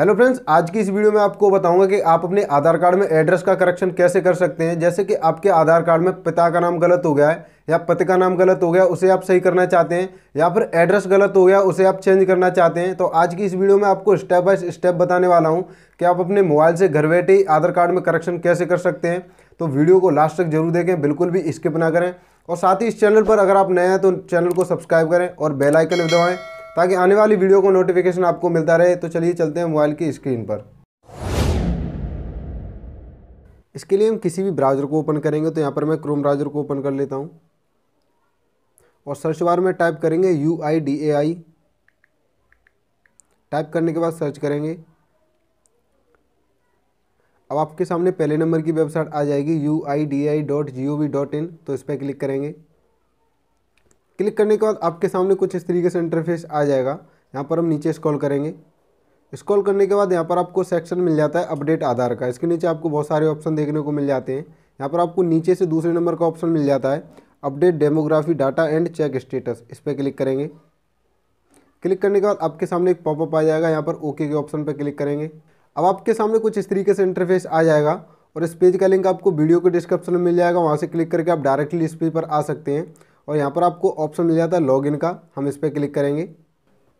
Hello friends आज की इस वीडियो में आपको बताऊँगा कि आप अपने आधार कार्ड में एड्रेस का करेक्शन कैसे कर सकते हैं। जैसे कि आपके आधार कार्ड में पिता का नाम गलत हो गया है, या पति का नाम गलत हो गया, उसे आप सही करना चाहते हैं, या फिर एड्रेस गलत हो गया, उसे आप चेंज करना चाहते हैं। तो आज की इस वीडियो में आपको स्टेप बाय स्टेप बताने वाला हूँ कि आप अपने मोबाइल से घर बैठे ही आधार कार्ड में करेक्शन कैसे कर सकते हैं। तो वीडियो को लास्ट तक ज़रूर देखें, बिल्कुल भी स्किप ना करें। और साथ ही इस चैनल पर अगर आप नए हैं तो चैनल को सब्सक्राइब करें और बेल आइकन दबाएँ। ताकि आने वाली वीडियो को नोटिफिकेशन आपको मिलता रहे। तो चलिए चलते हैं मोबाइल की स्क्रीन पर। इसके लिए हम किसी भी ब्राउज़र को ओपन करेंगे तो यहाँ पर मैं क्रोम ब्राउज़र को ओपन कर लेता हूँ। और सर्च बार में टाइप करेंगे U I D A I type करने के बाद सर्च करेंगे। अब आपके सामने पहले नंबर की वेबसाइट आ जाएगी U I D A I dot G O V dot in इस पर क्लिक करेंगे। क्लिक करने के बाद आपके सामने कुछ इस तरीके से इंटरफेस आ जाएगा। यहाँ पर हम नीचे स्क्रॉल करेंगे। स्क्रॉल करने के बाद यहाँ पर आपको सेक्शन मिल जाता है अपडेट आधार का। इसके नीचे आपको बहुत सारे ऑप्शन देखने को मिल जाते हैं। यहाँ पर आपको नीचे से दूसरे नंबर का ऑप्शन मिल जाता है। Update demography data and check status इस पर क्लिक करेंगे। क्लिक करने के बाद आपके सामने एक पॉपअप आ जाएगा। यहाँ पर ओके के ऑप्शन पर क्लिक करेंगे। अब आपके सामने कुछ इस तरीके से इंटरफेस आ जाएगा और इस पेज का लिंक आपको वीडियो के डिस्क्रिप्शन में मिल जाएगा। वहाँ से क्लिक करके आप डायरेक्टली इस पेज पर आ सकते हैं। और यहाँ पर आपको ऑप्शन मिल जाता है लॉगिन का। हम इस पर क्लिक करेंगे।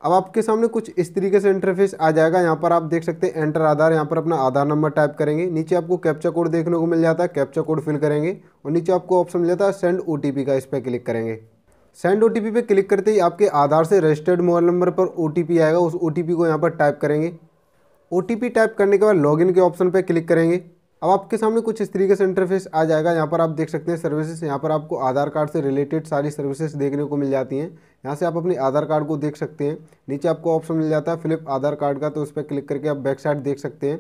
अब आपके सामने कुछ इस तरीके से इंटरफेस आ जाएगा। यहाँ पर आप देख सकते हैं एंटर आधार। यहाँ पर अपना आधार नंबर टाइप करेंगे। नीचे आपको कैप्चा कोड देखने को मिल जाता है। कैप्चा कोड फिल करेंगे। और नीचे आपको ऑप्शन मिल जाता है सेंड ओटीपी का। इस पर क्लिक करेंगे। सेंड ओ पे क्लिक करते ही आपके आधार से रजिस्टर्ड मोबाइल नंबर पर ओटीपी आएगा। उस ओटीपी को यहाँ पर टाइप करेंगे। ओटीपी टाइप करने के बाद लॉगिन के ऑप्शन पर क्लिक करेंगे। अब आपके सामने कुछ इस तरीके से इंटरफेस आ जाएगा। यहाँ पर आप देख सकते हैं सर्विसेज़ यहाँ पर आपको आधार कार्ड से रिलेटेड सारी सर्विसेज़ देखने को मिल जाती हैं। यहाँ से आप अपने आधार कार्ड को देख सकते हैं। नीचे आपको ऑप्शन मिल जाता है फ्लिप आधार कार्ड का तो उस पर क्लिक करके आप बैक साइड देख सकते हैं।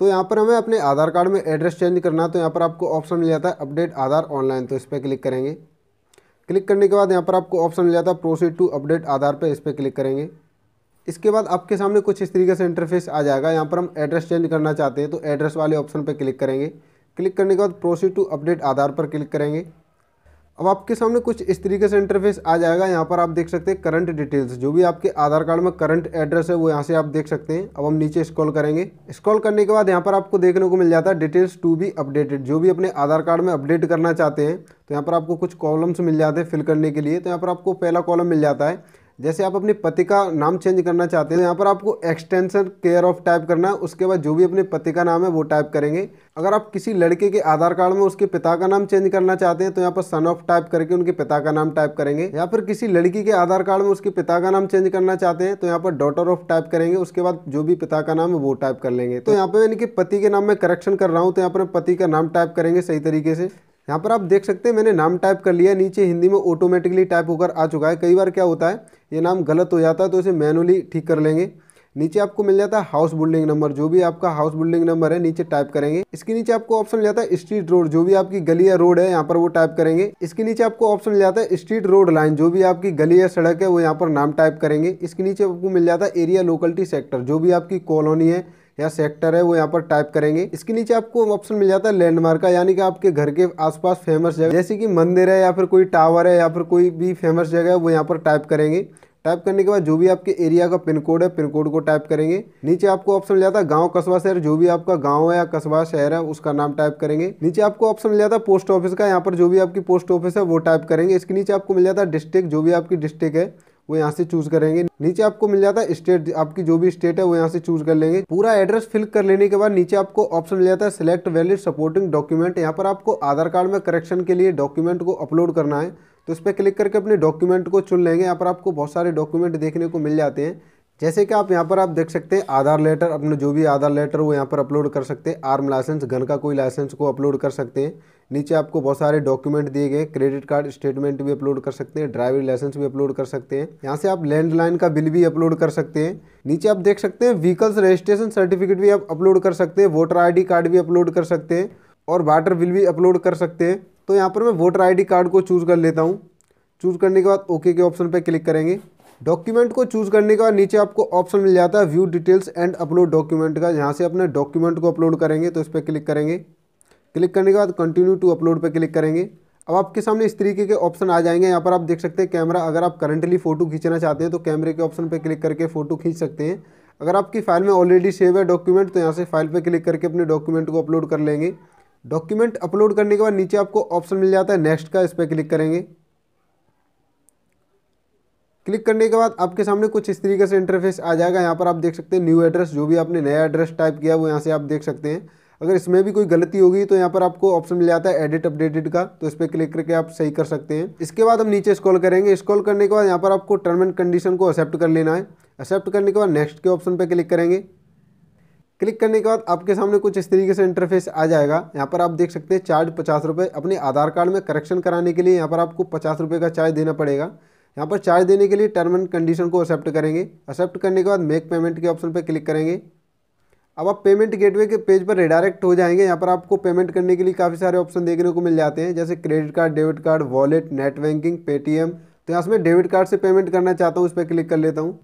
तो यहाँ पर हमें अपने आधार कार्ड में एड्रेस चेंज करना तो यहाँ पर आपको ऑप्शन मिल जाता है अपडेट आधार ऑनलाइन तो इस पर क्लिक करेंगे। क्लिक करने के बाद यहाँ पर आपको ऑप्शन मिल जाता है प्रोसीड टू अपडेट आधार पर इस पर क्लिक करेंगे। इसके बाद आपके सामने कुछ इस तरीके से इंटरफेस आ जाएगा। यहाँ पर हम एड्रेस चेंज करना चाहते हैं तो एड्रेस वाले ऑप्शन पर क्लिक करेंगे। क्लिक करने के बाद प्रोसीड टू अपडेट आधार पर क्लिक करेंगे। अब आपके सामने कुछ इस तरीके से इंटरफेस आ जाएगा। यहाँ पर आप देख सकते हैं करंट डिटेल्स जो भी आपके आधार कार्ड में करंट एड्रेस है, वो यहाँ से आप देख सकते हैं। अब हम नीचे स्क्रॉल करेंगे। स्क्रॉल करने के बाद यहाँ पर आपको देखने को मिल जाता है डिटेल्स टू बी अपडेटेड जो भी अपने आधार कार्ड में अपडेट करना चाहते हैं। तो यहाँ पर आपको कुछ कॉलम्स मिल जाते हैं फिल करने के लिए। तो यहाँ पर आपको पहला कॉलम मिल जाता है। जैसे आप अपने पति का नाम चेंज करना चाहते हैं यहाँ पर आपको एक्सटेंशन केयर ऑफ़ टाइप करना है। उसके बाद जो भी अपने पति का नाम है, वो टाइप करेंगे। अगर आप किसी लड़के के आधार कार्ड में उसके पिता का नाम चेंज करना चाहते हैं तो यहाँ पर सन ऑफ़ टाइप करके उनके पिता का नाम टाइप करेंगे। या फिर किसी लड़की के आधार कार्ड में उसके पिता का नाम चेंज करना चाहते हैं तो यहाँ पर डॉटर ऑफ़ टाइप करेंगे। उसके बाद जो भी पिता का नाम है, वो टाइप कर लेंगे। तो यहाँ पर यानी कि पति के नाम में करेक्शन कर रहा हूँ तो यहाँ पर पति का नाम टाइप करेंगे सही तरीके से। यहाँ पर आप देख सकते हैं, मैंने नाम टाइप कर लिया नीचे हिंदी में ऑटोमेटिकली टाइप होकर आ चुका है। कई बार क्या होता है, ये नाम गलत हो जाता है तो इसे मैनुअली ठीक कर लेंगे। नीचे आपको मिल जाता है हाउस बिल्डिंग नंबर जो भी आपका हाउस बिल्डिंग नंबर है, नीचे टाइप करेंगे। इसके नीचे आपको ऑप्शन मिल जाता है स्ट्रीट रोड जो भी आपकी गली या रोड है, यहाँ पर वो टाइप करेंगे। इसके नीचे आपको ऑप्शन मिल जाता है स्ट्रीट रोड लाइन जो भी आपकी गली या सड़क है, वो यहाँ पर नाम टाइप करेंगे। इसके नीचे आपको मिल जाता है एरिया लोकलिटी सेक्टर जो भी आपकी कॉलोनी है या सेक्टर है, वो यहाँ पर टाइप करेंगे। इसके नीचे आपको ऑप्शन मिल जाता है लैंडमार्क का, यानी कि आपके घर के आसपास फ़ेमस जगह। जैसे कि मंदिर है या फिर कोई टावर है या फिर कोई भी फ़ेमस जगह है, वो यहाँ पर टाइप करेंगे। टाइप करने के बाद जो भी आपके एरिया का पिन कोड है पिन कोड को टाइप करेंगे। नीचे आपको ऑप्शन मिल जाता है गाँव कस्बा शहर, जो भी आपका गाँव है या कस्बा शहर है, उसका नाम टाइप करेंगे। नीचे आपको ऑप्शन मिल जाता है पोस्ट ऑफ़िस का, यहाँ पर जो भी आपकी पोस्ट ऑफ़िस है, वो टाइप करेंगे। इसके नीचे आपको मिल जाता है डिस्ट्रिक्ट जो भी आपकी डिस्ट्रिक्ट है। वो यहाँ से चूज़ करेंगे। नीचे आपको मिल जाता है स्टेट आपकी जो भी स्टेट है वो यहाँ से चूज़ कर लेंगे। पूरा एड्रेस फिल कर लेने के बाद नीचे आपको ऑप्शन मिल जाता है सिलेक्ट वैलिड सपोर्टिंग डॉक्यूमेंट यहाँ पर आपको आधार कार्ड में करेक्शन के लिए डॉक्यूमेंट को अपलोड करना है। तो इस पर क्लिक करके अपने डॉक्यूमेंट को चुन लेंगे। यहाँ पर आपको बहुत सारे डॉक्यूमेंट देखने को मिल जाते हैं। जैसे कि आप यहाँ पर, आप देख सकते हैं, आधार लेटर, अपने जो भी आधार लेटर वो यहाँ पर अपलोड कर सकते हैं। आर्म लाइसेंस, गन का कोई लाइसेंस को अपलोड कर सकते हैं। नीचे आपको बहुत सारे डॉक्यूमेंट दिए गए, क्रेडिट कार्ड स्टेटमेंट भी अपलोड कर सकते हैं, ड्राइविंग लाइसेंस भी अपलोड कर सकते हैं। यहाँ से आप लैंडलाइन का बिल भी अपलोड कर सकते हैं। नीचे आप देख सकते हैं, व्हीकल्स रजिस्ट्रेशन सर्टिफिकेट भी आप अपलोड कर सकते हैं, वोटर आईडी कार्ड भी अपलोड कर सकते हैं और वाटर बिल भी अपलोड कर सकते हैं। तो यहाँ पर मैं वोटर आईडी कार्ड को चूज़ कर लेता हूँ। चूज़ करने के बाद ओके के ऑप्शन पर क्लिक करेंगे। डॉक्यूमेंट को चूज़ करने के बाद नीचे आपको ऑप्शन मिल जाता है view details and upload document का। यहाँ से अपने डॉक्यूमेंट को अपलोड करेंगे तो इस पर क्लिक करेंगे। क्लिक करने के बाद कंटिन्यू टू अपलोड पर क्लिक करेंगे। अब आपके सामने इस तरीके के ऑप्शन आ जाएँगे। यहाँ पर आप देख सकते हैं कैमरा अगर आप करंटली फ़ोटो खींचना चाहते हैं तो कैमरे के ऑप्शन पर क्लिक करके फ़ोटो खींच सकते हैं। अगर आपकी फ़ाइल में ऑलरेडी सेव है डॉक्यूमेंट तो यहाँ से फ़ाइल पर क्लिक करके अपने डॉक्यूमेंट को अपलोड कर लेंगे। डॉक्यूमेंट अपलोड करने के बाद नीचे आपको ऑप्शन मिल जाता है नेक्स्ट का, इस पर क्लिक करेंगे। क्लिक करने के बाद आपके सामने कुछ इस तरीके से इंटरफेस आ जाएगा। यहाँ पर आप देख सकते हैं न्यू एड्रेस जो भी आपने नया एड्रेस टाइप किया, वो यहाँ से आप देख सकते हैं। अगर इसमें भी कोई गलती होगी तो यहाँ पर आपको ऑप्शन मिल जाता है एडिट अपडेटेड का तो इस पर क्लिक करके आप सही कर सकते हैं। इसके बाद हम नीचे स्क्रॉल करेंगे। स्क्रॉल करने के बाद यहाँ पर आपको टर्म एंड कंडीशन को एक्सेप्ट कर लेना है। एक्सेप्ट करने के बाद नेक्स्ट के ऑप्शन पर क्लिक करेंगे। क्लिक करने के बाद आपके सामने कुछ इस तरीके से इंटरफेस आ जाएगा। यहाँ पर आप देख सकते हैं चार्ज पचास रुपये अपने आधार कार्ड में करेक्शन कराने के लिए यहाँ पर आपको पचास रुपये का चार्ज देना पड़ेगा। यहाँ पर चार्ज देने के लिए टर्म एंड कंडीशन को एक्सेप्ट करेंगे। एक्सेप्ट करने के बाद मेक पेमेंट के ऑप्शन पर क्लिक करेंगे। अब आप पेमेंट गेटवे के पेज पर रिडायरेक्ट हो जाएँगे। यहाँ पर आपको पेमेंट करने के लिए काफ़ी सारे ऑप्शन देखने को मिल जाते हैं, जैसे credit card debit card wallet net banking Paytm तो यहाँ से मैं डेबिट कार्ड से पेमेंट करना चाहता हूँ, उस पर क्लिक कर लेता हूँ।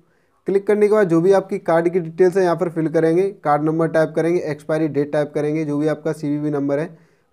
क्लिक करने के बाद जो भी आपकी कार्ड की डिटेल्स है, यहाँ पर फिल करेंगे। कार्ड नंबर टाइप करेंगे एक्सपायरी डेट टाइप करेंगे, जो भी आपका सीवीवी नंबर है,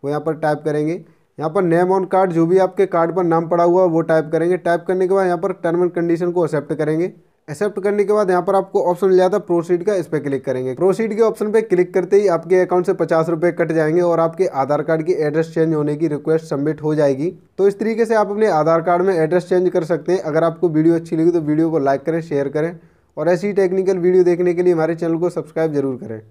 वो यहाँ पर टाइप करेंगे। यहाँ पर नेम ऑन कार्ड जो भी आपके कार्ड पर नाम पड़ा हुआ है, वो टाइप करेंगे। टाइप करने के बाद यहाँ पर टर्म एंड कंडीशन को एक्सेप्ट करेंगे। एक्सेप्ट करने के बाद यहाँ पर आपको ऑप्शन मिल जाता प्रोसीड का, इस पर क्लिक करेंगे। प्रोसीड के ऑप्शन पे क्लिक करते ही आपके अकाउंट से पचास रुपये कट जाएँगे और आपके आधार कार्ड की एड्रेस चेंज होने की रिक्वेस्ट सबमिट हो जाएगी। तो इस तरीके से आप अपने आधार कार्ड में एड्रेस चेंज कर सकते हैं। अगर आपको वीडियो अच्छी लगी तो वीडियो को लाइक करें शेयर करें और ऐसी टेक्निकल वीडियो देखने के लिए हमारे चैनल को सब्सक्राइब ज़रूर करें।